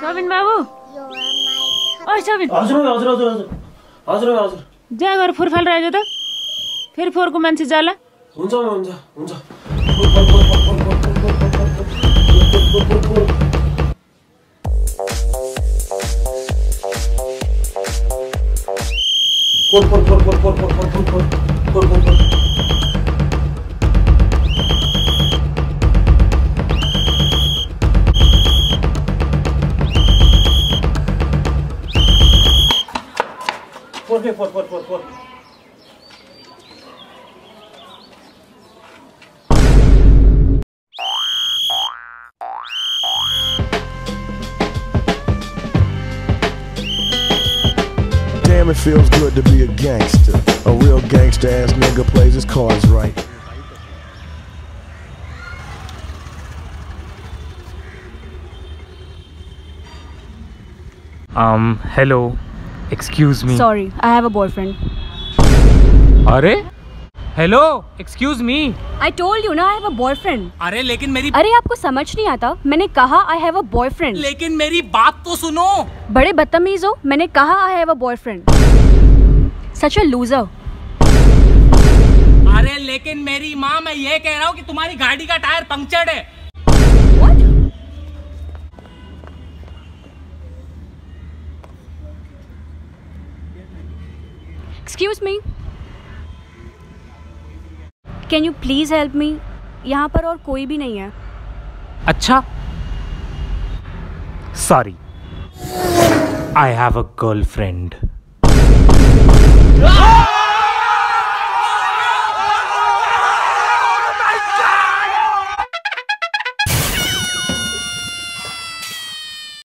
सबिन बाबु ओइ सबिन हजुर हजुर हजुर हजुर हजुर हजुर जा गएर फोहोर फालेर आइज त फेरि फोहोरको मान्छे जाला हुन्छ हुन्छ हुन्छ Damn, it feels good to be a gangster. A real gangster ass nigga plays his cards right. Um, hello. Excuse me sorry I have a boyfriend अरे? Hello excuse me I told you ना I have a boyfriend अरे लेकिन मेरी अरे आपको समझ नहीं आता? मैंने कहा आई हैव अ बॉयफ्रेंड लेकिन मेरी बात तो सुनो। बड़े बदतमीज हो मैंने कहा I have a boyfriend such a loser अरे लेकिन मेरी माँ मैं ये कह रहा हूँ कि तुम्हारी गाड़ी का टायर पंक्चर है। Excuse me can you please help me यहाँ पर और कोई भी नहीं है। अच्छा। Sorry I have a girl friend